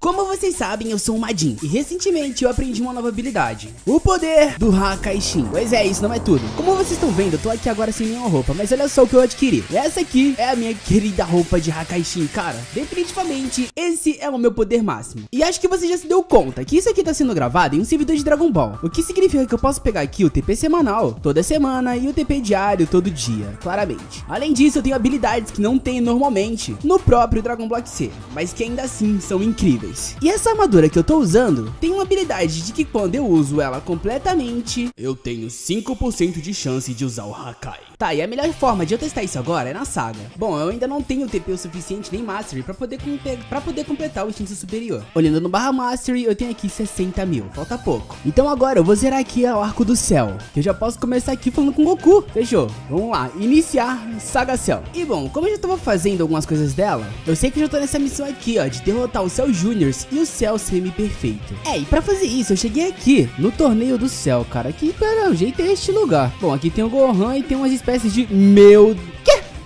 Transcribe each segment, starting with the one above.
Como vocês sabem, eu sou um Madin e recentemente eu aprendi uma nova habilidade. O poder do Hakaishin. Pois é, isso não é tudo. Como vocês estão vendo, eu tô aqui agora sem nenhuma roupa, mas olha só o que eu adquiri. Essa aqui é a minha querida roupa de Hakaishin, cara. Definitivamente, esse é o meu poder máximo. E acho que você já se deu conta que isso aqui tá sendo gravado em um servidor de Dragon Ball. O que significa que eu posso pegar aqui o TP semanal toda semana e o TP diário todo dia, claramente. Além disso, eu tenho habilidades que não tenho normalmente no próprio Dragon Block C, mas que ainda assim são incríveis. E essa armadura que eu tô usando tem uma habilidade de que quando eu uso ela completamente, eu tenho 5% de chance de usar o Hakai. Tá, e a melhor forma de eu testar isso agora é na saga. Bom, eu ainda não tenho TP o suficiente nem Mastery pra poder, pra poder completar o instinto superior. Olhando no barra Mastery, eu tenho aqui 60 mil, falta pouco. Então agora eu vou zerar aqui o Arco do Céu, que eu já posso começar aqui falando com Goku. Fechou? Vamos lá, iniciar Saga Cell. E bom, como eu já tava fazendo algumas coisas dela, eu sei que eu já tô nessa missão aqui, ó, de derrotar o Cell E o Cell Semi-Perfeito. É, e pra fazer isso, eu cheguei aqui, no Torneio do Céu, cara, que pelo jeito é este lugar. Bom, aqui tem o Gohan e tem umas espécies espécie de meu...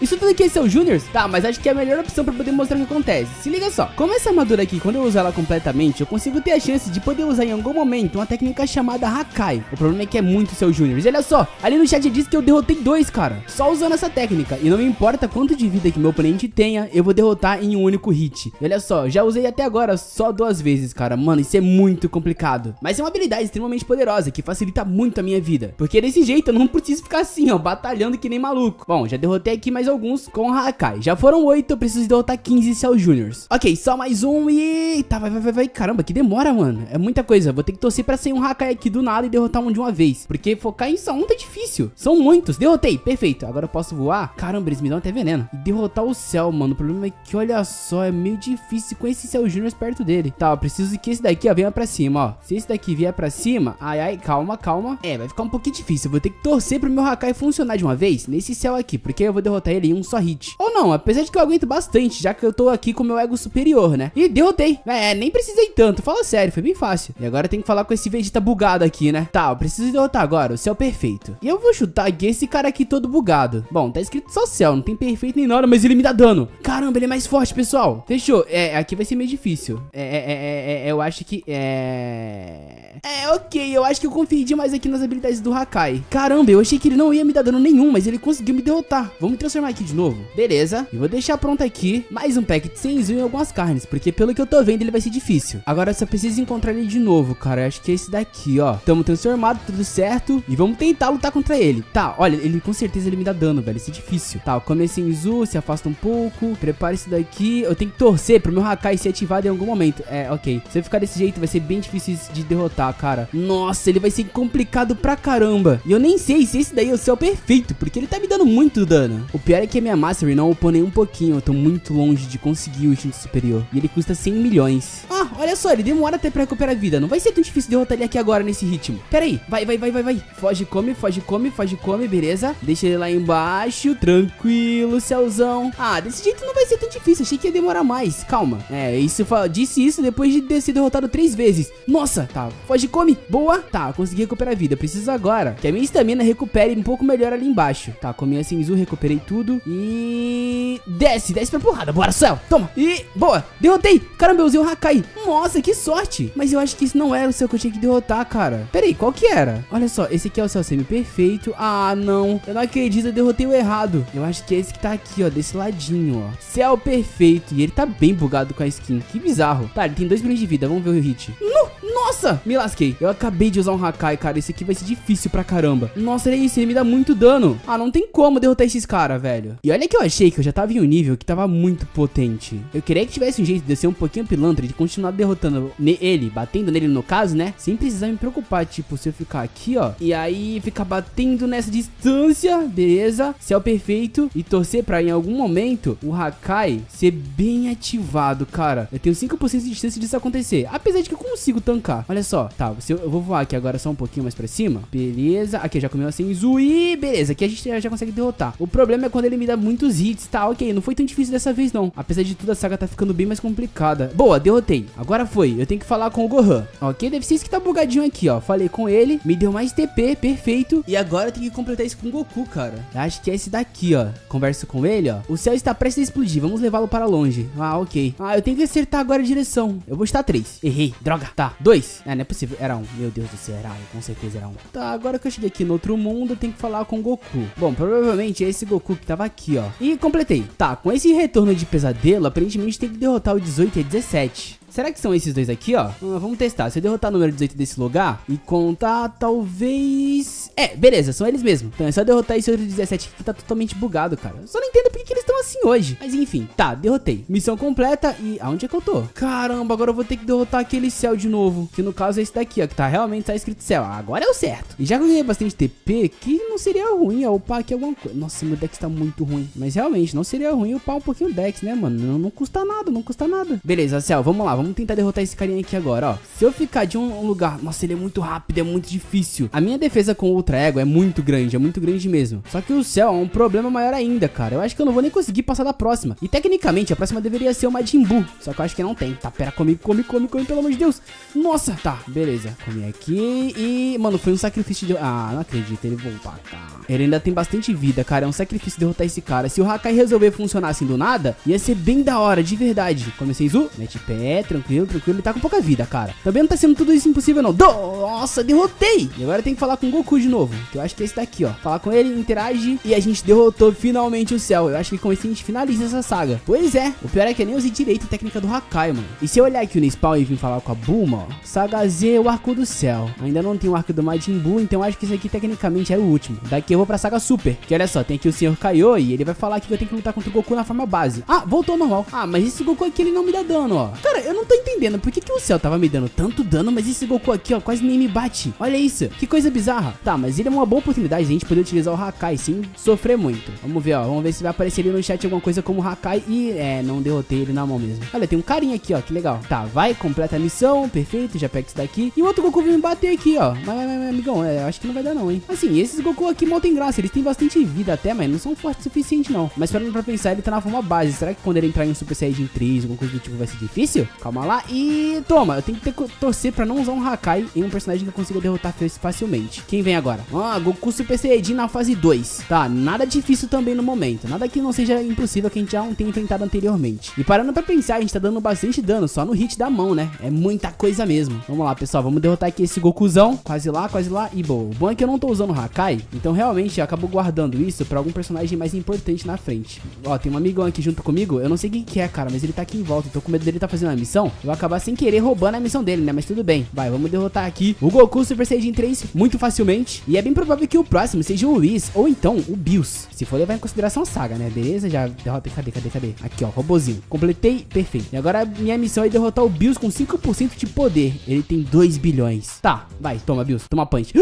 Isso tudo aqui é seu Juniors? Tá, mas acho que é a melhor opção pra poder mostrar o que acontece. Se liga só. Como essa armadura aqui, quando eu usar ela completamente, eu consigo ter a chance de poder usar em algum momento uma técnica chamada Hakai. O problema é que é muito seu Juniors. E olha só, ali no chat diz que eu derrotei dois, cara. Só usando essa técnica. E não me importa quanto de vida que meu oponente tenha, eu vou derrotar em um único hit. E olha só, já usei até agora só duas vezes, cara. Mano, isso é muito complicado. Mas é uma habilidade extremamente poderosa que facilita muito a minha vida. Porque desse jeito eu não preciso ficar assim, ó, batalhando que nem maluco. Bom, já derrotei aqui mais alguns com Hakai. Já foram 8, eu preciso derrotar 15 Cell Juniors. Ok, só mais um e... Tá, vai, vai, vai, vai. Caramba, que demora, mano. É muita coisa. Vou ter que torcer pra sair um Hakai aqui do nada e derrotar um de uma vez. Porque focar em só um tá difícil. São muitos. Derrotei. Perfeito. Agora eu posso voar. Caramba, eles me dão até veneno. E derrotar o Cell, mano. O problema é que, olha só, é meio difícil com esse Cell Juniors perto dele. Tá, eu preciso que esse daqui, ó, venha pra cima, ó. Se esse daqui vier pra cima... Ai, ai, calma, calma. É, vai ficar um pouquinho difícil. Eu vou ter que torcer pro meu Hakai funcionar de uma vez nesse Cell aqui. Porque eu vou derrotar ele um só hit. Ou não, apesar de que eu aguento bastante, já que eu tô aqui com meu ego superior, né? E derrotei. É, nem precisei tanto, fala sério, foi bem fácil. E agora tem que falar com esse Vegeta bugado aqui, né? Tá, eu preciso derrotar agora o céu perfeito. E eu vou chutar aqui esse cara aqui todo bugado. Bom, tá escrito só céu, não tem perfeito nem nada, mas ele me dá dano. Caramba, ele é mais forte, pessoal. Fechou. É, aqui vai ser meio difícil. É, é, é, é eu acho que... É... É, ok, eu acho que eu confiei demais aqui nas habilidades do Hakai. Caramba, eu achei que ele não ia me dar dano nenhum, mas ele conseguiu me derrotar. Vamos transformar aqui de novo. Beleza. E vou deixar pronto aqui mais um pack de Senzu e algumas carnes, porque pelo que eu tô vendo ele vai ser difícil. Agora só preciso encontrar ele de novo, cara. Eu acho que é esse daqui, ó. Tamo transformado, tudo certo. E vamos tentar lutar contra ele. Tá, olha, ele com certeza ele me dá dano, velho. Isso é difícil. Tá, come Senzu, se afasta um pouco. Prepara isso daqui. Eu tenho que torcer pro meu Hakai ser ativado em algum momento. É, ok. Se eu ficar desse jeito vai ser bem difícil de derrotar, cara. Nossa, ele vai ser complicado pra caramba. E eu nem sei se esse daí é o céu perfeito, porque ele tá me dando muito dano. O pior é que a minha Mastery não upou nem um pouquinho. Eu tô muito longe de conseguir o instinto superior. E ele custa 100 milhões. Ah, olha só, ele demora até pra recuperar vida. Não vai ser tão difícil derrotar ele aqui agora nesse ritmo. Pera aí, vai, vai, vai, vai, vai. Foge, come, foge, come, foge, come, beleza. Deixa ele lá embaixo, tranquilo, céuzão. Ah, desse jeito não vai ser tão difícil. Achei que ia demorar mais. Calma. É, isso disse isso depois de ter sido derrotado três vezes. Nossa, tá. Foge, come. Boa. Tá, consegui recuperar a vida. Preciso agora que a minha estamina recupere um pouco melhor ali embaixo. Tá, comi a Senzu, recuperei tudo. E... Desce, desce pra porrada. Bora, céu. Toma. E... Boa. Derrotei. Caramba, eu usei o Hakai. Nossa, que sorte. Mas eu acho que isso não era o céu que eu tinha que derrotar, cara. Pera aí, qual que era? Olha só, esse aqui é o céu semi-perfeito. Ah, não. Eu não acredito, eu derrotei o errado. Eu acho que é esse que tá aqui, ó, desse ladinho, ó. Céu perfeito. E ele tá bem bugado com a skin. Que bizarro. Tá, ele tem 2 milhões de vida. Vamos ver o hit. No, nossa, me lasquei. Eu acabei de usar um Hakai, cara. Esse aqui vai ser difícil pra caramba. Nossa, olha isso. Ele me dá muito dano. Ah, não tem como derrotar esses caras, velho. E olha que eu achei que eu já tava em um nível que tava muito potente. Eu queria que tivesse um jeito de eu ser um pouquinho pilantra, de continuar derrotando ele, batendo nele no caso, né? Sem precisar me preocupar, tipo, se eu ficar aqui, ó. E aí ficar batendo nessa distância, beleza? Céu perfeito. E torcer pra em algum momento o Hakai ser bem ativado, cara. Eu tenho 5% de chance disso acontecer. Apesar de que eu consigo tancar. Olha só. Tá, eu, vou voar aqui agora só um pouquinho mais pra cima. Beleza. Aqui, já comeu assim. Zui. Beleza, aqui a gente já, consegue derrotar. O problema é quando ele me dá muitos hits. Tá, ok. Não foi tão difícil dessa vez, não. Apesar de tudo, a saga tá ficando bem mais complicada. Boa, derrotei. Agora foi. Eu tenho que falar com o Gohan. Ok, deve ser isso que tá bugadinho aqui, ó. Falei com ele. Me deu mais TP, perfeito. E agora eu tenho que completar isso com o Goku, cara. Acho que é esse daqui, ó. Converso com ele, ó. O céu está prestes a explodir. Vamos levá-lo para longe. Ah, ok. Ah, eu tenho que acertar agora a direção. Eu vou estar três. Errei. Droga. Tá. Dois. É, não é possível. Era um. Meu Deus do céu. Era um. Com certeza era um. Tá, agora que eu cheguei aqui no outro mundo, eu tenho que falar com o Goku. Bom, provavelmente é esse Goku que tava aqui, ó. E completei. Tá, com esse retorno de pesadelo, aparentemente tem que derrotar o 18 e 17. Será que são esses dois aqui, ó? Ah, vamos testar. Se eu derrotar o número 18 desse lugar e contar, talvez... É, beleza, são eles mesmo. Então é só derrotar esse outro 17 aqui que tá totalmente bugado, cara. Eu só não entendo porque que eles assim hoje. Mas enfim, tá, derrotei. Missão completa e... Aonde é que eu tô? Caramba, agora eu vou ter que derrotar aquele céu de novo. Que no caso é esse daqui, ó, que tá realmente tá escrito céu. Agora é o certo. E já que eu ganhei bastante TP, que não seria ruim ó, upar aqui alguma coisa. Nossa, meu deck tá muito ruim. Mas realmente, não seria ruim upar um pouquinho o deck, né, mano? Não, não custa nada, não custa nada. Beleza, céu, vamos lá, Vamos tentar derrotar esse carinha aqui agora, ó. Se eu ficar de um lugar... Nossa, ele é muito rápido, é muito difícil. A minha defesa com o Ultra Ego é muito grande, é muito grande mesmo. Só que o céu é um problema maior ainda, cara. Eu acho que eu não vou nem conseguir passar da próxima. E tecnicamente, a próxima deveria ser o Majin Buu. Só que eu acho que não tem. Tá, pera, come, come, come, come, pelo amor de Deus. Nossa, tá, beleza. Comi aqui e... Mano, foi um sacrifício de... Ah, não acredito, ele voltou pra cá. Ele ainda tem bastante vida, cara. É um sacrifício derrotar esse cara. Se o Hakai resolver funcionar assim do nada, ia ser bem da hora, de verdade. Comecei Zu, mete pé, tranquilo, tranquilo. Ele tá com pouca vida, cara. Também não tá sendo tudo isso impossível, não. Nossa, derrotei! E agora tem que falar com o Goku de novo. Que eu acho que é esse daqui, ó. Falar com ele, interage. E a gente derrotou finalmente o céu. Eu acho que com esse gente finaliza essa saga. Pois é. O pior é que eu nem usei direito a técnica do Hakai, mano. E se eu olhar aqui no spawn e vir falar com a Bulma, ó. Saga Z, o arco do céu. Ainda não tem o arco do Majin Buu, então acho que esse aqui tecnicamente era o último. Daqui eu vou pra saga Super. Que olha só, tem aqui o Senhor Kaiô e ele vai falar que eu tenho que lutar contra o Goku na forma base. Ah, voltou normal. Ah, mas esse Goku aqui ele não me dá dano, ó. Cara, eu não tô entendendo. Por que, que o céu tava me dando tanto dano, mas esse Goku aqui, ó, quase nem me bate. Olha isso, que coisa bizarra. Tá, mas ele é uma boa oportunidade de a gente poder utilizar o Hakai sem sofrer muito. Vamos ver, ó, vamos ver se vai aparecer ali no chat alguma coisa como Hakai e, é, não derrotei ele na mão mesmo. Olha, tem um carinha aqui, ó, que legal. Tá, vai, completa a missão, perfeito, já pega isso daqui. E o outro Goku vem me bater aqui, ó. Mas, mas, mas amigão, é, acho que não vai dar não, hein. Assim, esses Goku aqui mal tem graça, eles têm bastante vida até, mas não são fortes o suficiente não. Mas parando pra pensar, ele tá na forma base. Será que quando ele entrar em um Super Saiyajin 3, alguma coisa do tipo, vai ser difícil? Calma lá e toma, eu tenho que ter torcer pra não usar um Hakai em um personagem que eu consiga derrotar facilmente. Quem vem agora? Ah, Goku Super Saiyajin na fase 2. Tá, nada difícil também no momento. Nada que não seja impossível que a gente já não tenha enfrentado anteriormente. E parando pra pensar, a gente tá dando bastante dano só no hit da mão, né? É muita coisa mesmo. Vamos lá, pessoal. Vamos derrotar aqui esse Gokuzão. Quase lá, quase lá. E boa. O bom é que eu não tô usando o Hakai. Então realmente eu acabo guardando isso pra algum personagem mais importante na frente. Ó, tem um amigão aqui junto comigo. Eu não sei quem que é, cara, mas ele tá aqui em volta. tô com medo dele tá fazendo a missão. Eu vou acabar sem querer roubando a missão dele, né? Mas tudo bem. Vai, vamos derrotar aqui o Goku Super Saiyajin 3 muito facilmente. E é bem provável que o próximo seja o Whis ou então o Bills. Se for levar em consideração a saga, né? Beleza? Já derrotei. Cadê, cadê, cadê? Aqui, ó, robozinho. Completei, perfeito. E agora minha missão é derrotar o Bills com 5% de poder. Ele tem 2 bilhões. Tá, vai, toma, Bills. Toma punch.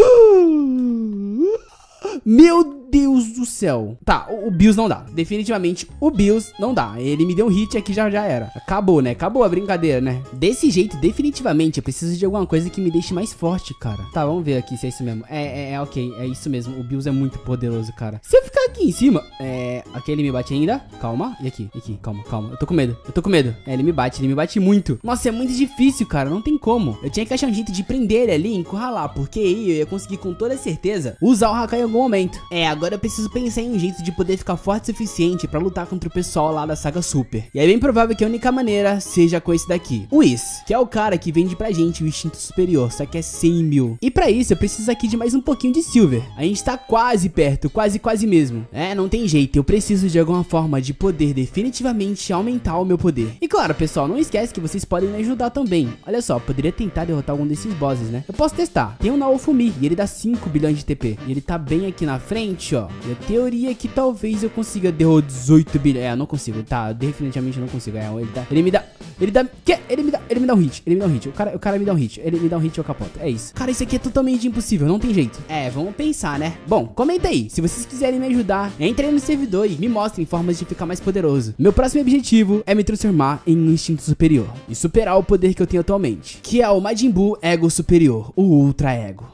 Meu Deus do céu. Tá, o, o Bills não dá. Definitivamente, o Bills não dá. Ele me deu um hit aqui já já era. Acabou, né? Acabou a brincadeira, né? Desse jeito, definitivamente, eu preciso de alguma coisa que me deixe mais forte, cara. Tá, vamos ver aqui se é isso mesmo. É, é, é ok. É isso mesmo. O Bills é muito poderoso, cara. Se eu ficar aqui em cima... É... Aqui ele me bate ainda. Calma. E aqui, aqui. Calma, calma. Eu tô com medo. Eu tô com medo. É, ele me bate. Ele me bate muito. Nossa, é muito difícil, cara. Não tem como. Eu tinha que achar um jeito de prender ele ali, encurralar. Porque aí eu ia conseguir com toda certeza usar o Hakai em algum momento. É, agora Agora eu preciso pensar em um jeito de poder ficar forte o suficiente pra lutar contra o pessoal lá da saga Super. E é bem provável que a única maneira seja com esse daqui. O Whis, que é o cara que vende pra gente o instinto superior, só que é 100 mil. E pra isso eu preciso aqui de mais um pouquinho de Silver. A gente tá quase perto, quase quase mesmo. É, não tem jeito, eu preciso de alguma forma de poder definitivamente aumentar o meu poder. E claro, pessoal, não esquece que vocês podem me ajudar também. Olha só, poderia tentar derrotar algum desses bosses, né? Eu posso testar. Tem o Naofumi e ele dá 5 bilhões de TP. E ele tá bem aqui na frente ó. E a teoria é que talvez eu consiga derrotar 18 bilhões. É, não consigo, tá? Definitivamente não consigo. É, ele, dá, ele me dá. Ele dá. Que? Ele me dá. Ele me dá um hit. Ele me dá um hit. O cara, o cara me dá um hit. Ele me dá um hit e eu capoto. É isso. Cara, isso aqui é totalmente impossível. Não tem jeito. É, vamos pensar, né? Bom, comenta aí. Se vocês quiserem me ajudar, entre aí no servidor e me mostrem formas de ficar mais poderoso. Meu próximo objetivo é me transformar em um instinto superior e superar o poder que eu tenho atualmente, que é o Majin Buu Ego Superior, o Ultra Ego.